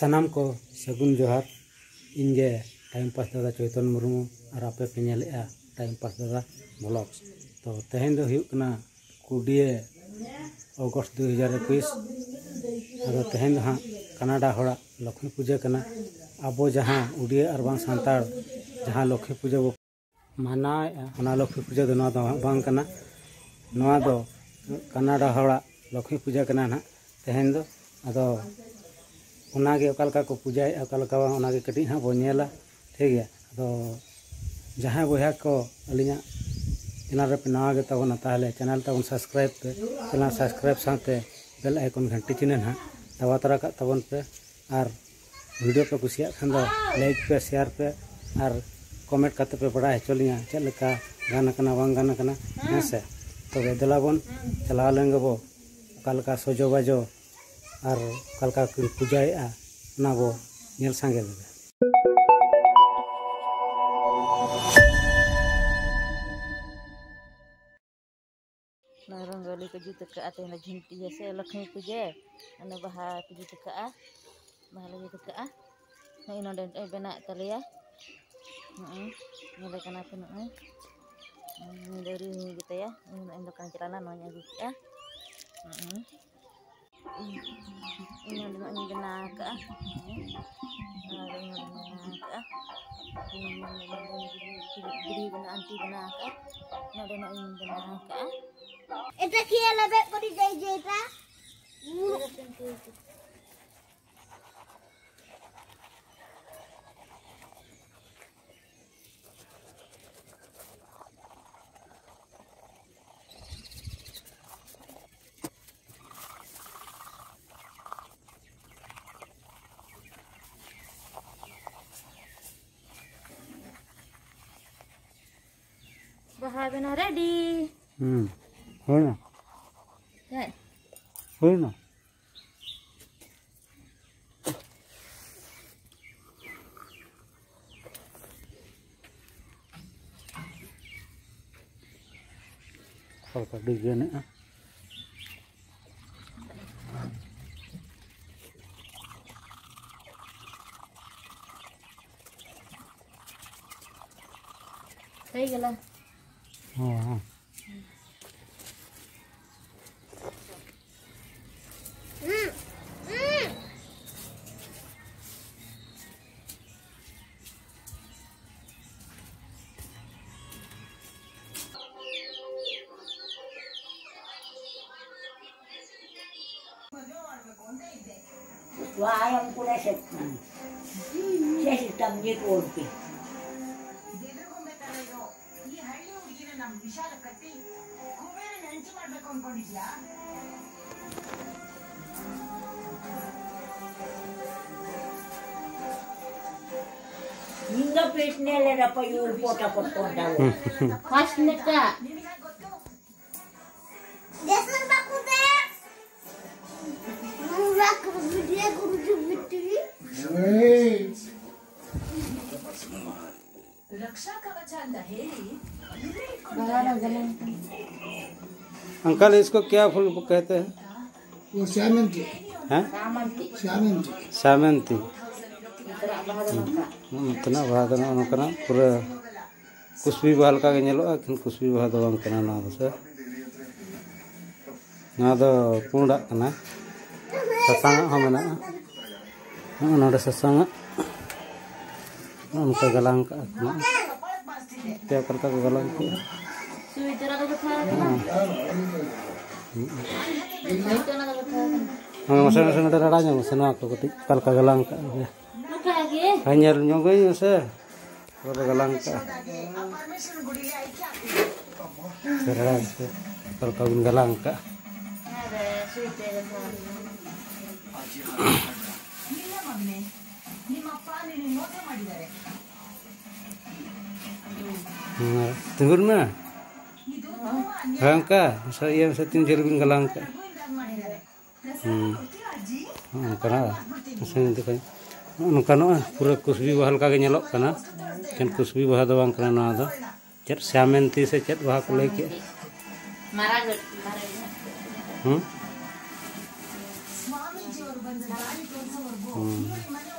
सनाम को सगुन जोहार इनगे टाइम पास दादा चैतन मुरमू और आपे पे नेले टाइम पास दादा ब्लॉग्स तो तेहन दो हुकना अगस्ट अगस्त दुई हज़ार इक्कीस अब तेहन हाँ कनाडा हर लक्ष्मी पूजा करना अब जहाँ उड़िया और बांग सानतार जहाँ लक्ष्मी पूजा बो माना लक्ष्मी पूजा तो ना बांग कनाडा होड़ा लक्ष्मी पूजा करना ना तेहन दो को पूजा अका कटी हाँ बोला ठीक है अब जहाँ बहुत को अली चैनल नवाबन तेल चैनल तब सब्सक्राइब पे चैनल सब्सक्राइब साथ बेल आइकन घंटी चिन्ह हाँ दवा तरह तबन पे और वीडियो पे कुशियाँ लाइक पे शेयर पे और कमेंट करते पे बड़ा हेचोली चलका गाना वा गाना से तब तो दिलाबन चलावे गोका सोजो बाजो और कालका पूजाएगा ना बो नेल सांगे लगे Nah, ronggali ke juta ke atas na junti ya saya lakukan ke je. Ana bahar ke juta ke ah. Bahar lagi ke ah. Nah, ini ada eh benak tali ya. Heeh. Ini kana pun eh. Ini dari ini ingon mo ang ganaka ingon mo ganaka ingon mo ganaka na anti ganaka ingon mo ang ganaka ito kaya labek ko di jay jay ta Bahagana ready. Hmm. Huna. on. Yeah. Hold on. Thôi phải đi ವ್ಯಾಯಾಮ ಕೂಡ ಶಕ್ತಿ ಶಕ್ತಿ ತಮಗೆ ಕೊಡ್ತಿ ನಿಂಗ ಪೇಟ್ನೆಲ್ಲರಪ್ಪ ಇವ್ರು photo ಕೊಟ್ಕೊಂಡವು Pas neka. ರಕ್ಷಾ ಕವಚ ಅಂತ ಹೇಳಿ अंकल इसको क्या फूल कहते हैं वो श्यामंती है श्यामंती श्यामंती उतना भादना उनका पूरा कुछ भी बहाल का गेलोगा लेकिन कुछ भी बहा दो ना से ना दो पूंडा सासांग हम ना सासांग ano sa galang ka at na kaya karta ka galang ko Ang masana sana dararanya masana ako kutik kalka galang ka hanya nyongo yun sa kalka galang ka enggak ka kalka galang ka Thank you. ᱚᱠᱟ ᱞᱮᱠᱟ ᱜᱟᱞᱟᱝ ᱠᱟᱜᱼᱟ Luka lagi. ᱦᱮᱸ ᱧᱮᱞ ᱧᱚᱜᱟᱹᱧ ᱢᱮᱥᱮ ᱚᱠᱟ ᱞᱮᱠᱟ ᱜᱟᱞᱟᱝ ᱠᱟᱜᱼᱟ ᱥᱮ ᱨᱟᱲᱟ ᱢᱮᱥᱮ ᱚᱠᱟ ᱞᱮᱠᱟ ᱵᱤᱱ ᱜᱟᱞᱟᱝ ᱠᱟᱜᱼᱟ Ada sweater betul. Nah, Tunggu mah. Rangka, saya yang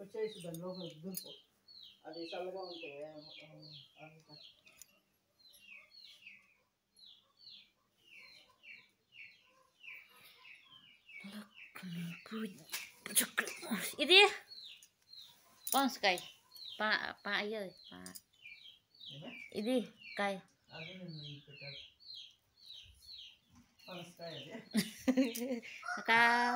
వచ్చేసి దాని లోపల దుంపు అది చల్లగా ఉంటే అది కట్ ఇది పనసకాయ పా పా అయ్యది పా ఇది కాయ అది నేను పెట్టాను పనసకాయ అది కాయ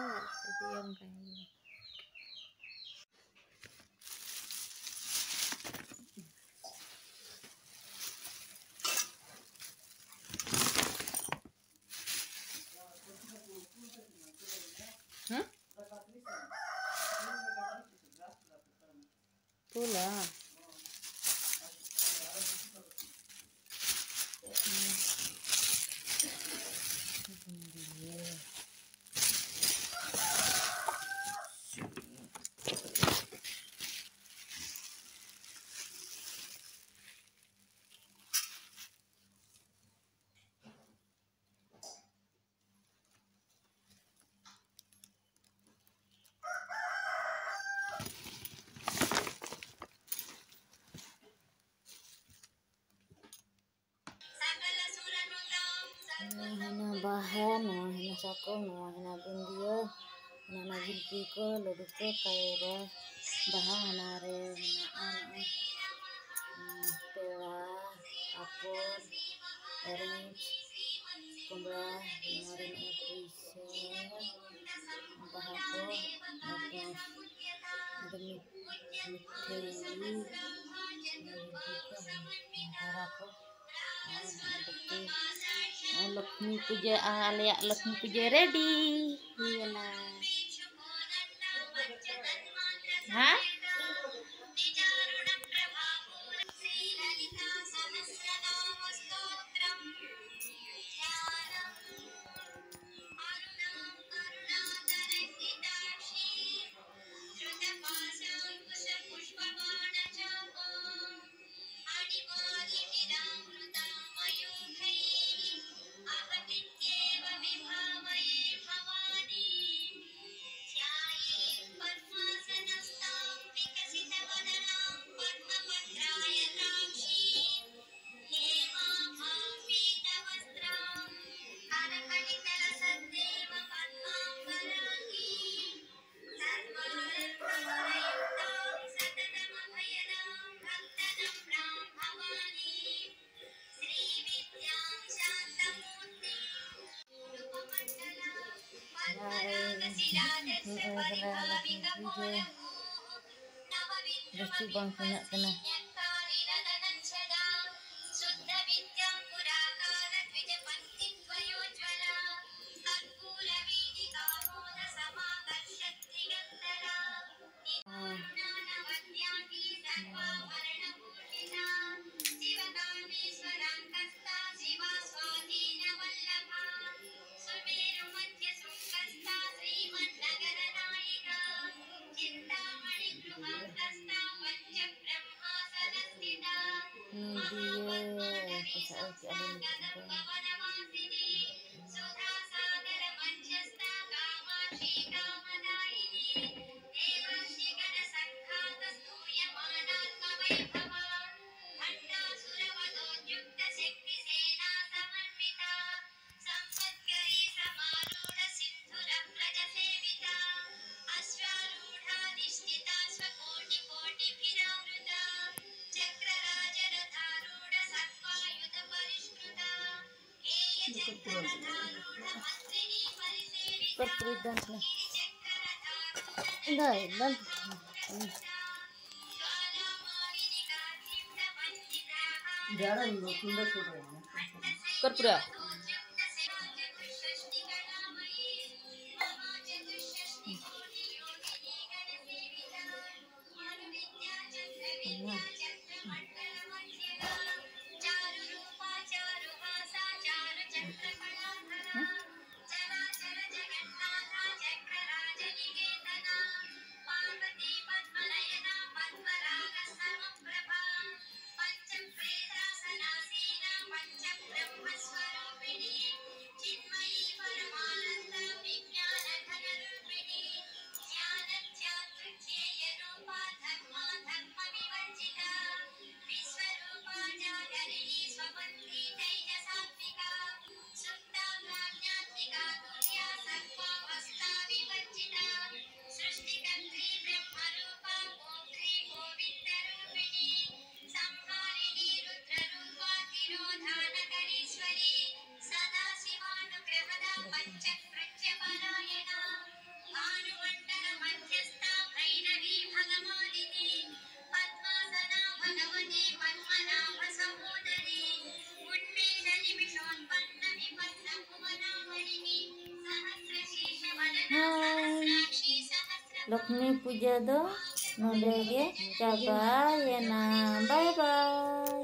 hina bahan hina sakong hina bundio hina najin piko loduko kaira bahan hina re hina an pela apel orange kumbra hina re apisa bahako atas demi miteli hina piko Ah, oh, Lakmi puja ah, Alia Lakmi puja ready. Iyalah. Hah? je. Terus cubang punak kena. Corpuri dantele. Da, e dantele. ज़्यादा नहीं वो सुंदर छोड़ रहे हैं कर्पूरा Lakshmi puja do nodege chaba yena bye bye